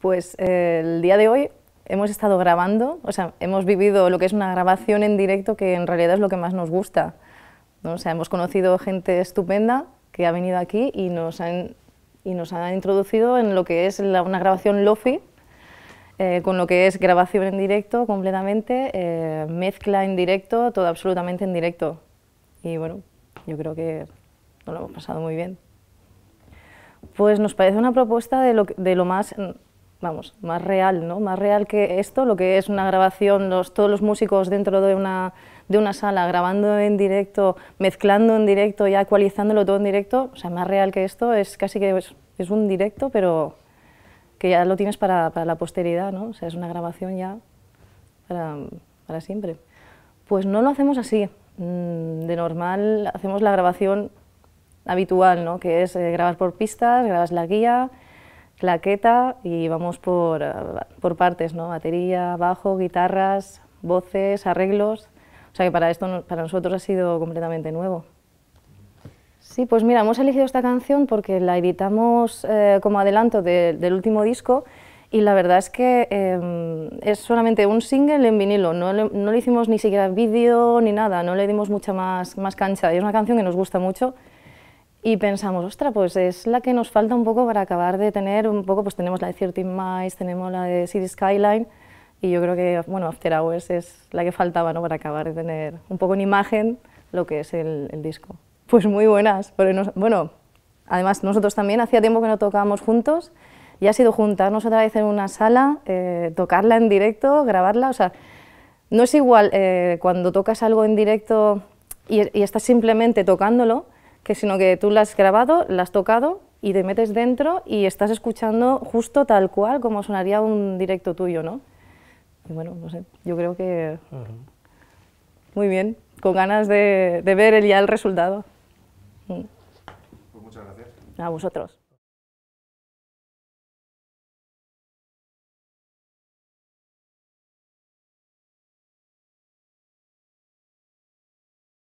Pues eh, el día de hoy hemos estado grabando, o sea, hemos vivido lo que es una grabación en directo que en realidad es lo que más nos gusta. O sea, hemos conocido gente estupenda que ha venido aquí y nos han, y nos ha introducido en lo que es una grabación lofi, eh, con lo que es grabación en directo completamente, eh, mezcla en directo, todo absolutamente en directo. Y bueno, yo creo que nos lo hemos pasado muy bien. Pues nos parece una propuesta de lo, de lo más, vamos, más real, ¿no? Más real que esto, lo que es una grabación, los, todos los músicos dentro de una, de una sala grabando en directo, mezclando en directo y ecualizándolo todo en directo, o sea, más real que esto es casi que es, es un directo, pero que ya lo tienes para, para, la posteridad, ¿no? O sea, es una grabación ya para, para siempre. Pues no lo hacemos así. Mm, de normal hacemos la grabación habitual, ¿no? que es eh, grabar por pistas, grabas la guía, claqueta y vamos por, uh, por partes, ¿no? batería, bajo, guitarras, voces, arreglos. O sea que para esto, para nosotros ha sido completamente nuevo. Sí, pues mira, hemos elegido esta canción porque la editamos eh, como adelanto de, del último disco y la verdad es que eh, es solamente un single en vinilo, no le, no le hicimos ni siquiera vídeo ni nada, no le dimos mucha más, más cancha y es una canción que nos gusta mucho y pensamos, ostra, pues es la que nos falta un poco para acabar de tener un poco, pues tenemos la de 13 Miles, tenemos la de City Skyline y yo creo que, bueno, After Hours es la que faltaba, ¿no?, para acabar de tener un poco en imagen lo que es el, el disco. Pues muy buenas, pero nos, bueno, además nosotros también hacía tiempo que no tocábamos juntos y ha sido juntarnos otra vez en una sala, eh, tocarla en directo, grabarla, o sea, no es igual eh, cuando tocas algo en directo y, y, estás simplemente tocándolo, que sino que tú la has grabado, la has tocado y te metes dentro y estás escuchando justo tal cual como sonaría un directo tuyo, ¿no? Y bueno, no sé, yo creo que uh -huh. muy bien, con ganas de, de ver el, ya el resultado. Pues muchas gracias. A vosotros.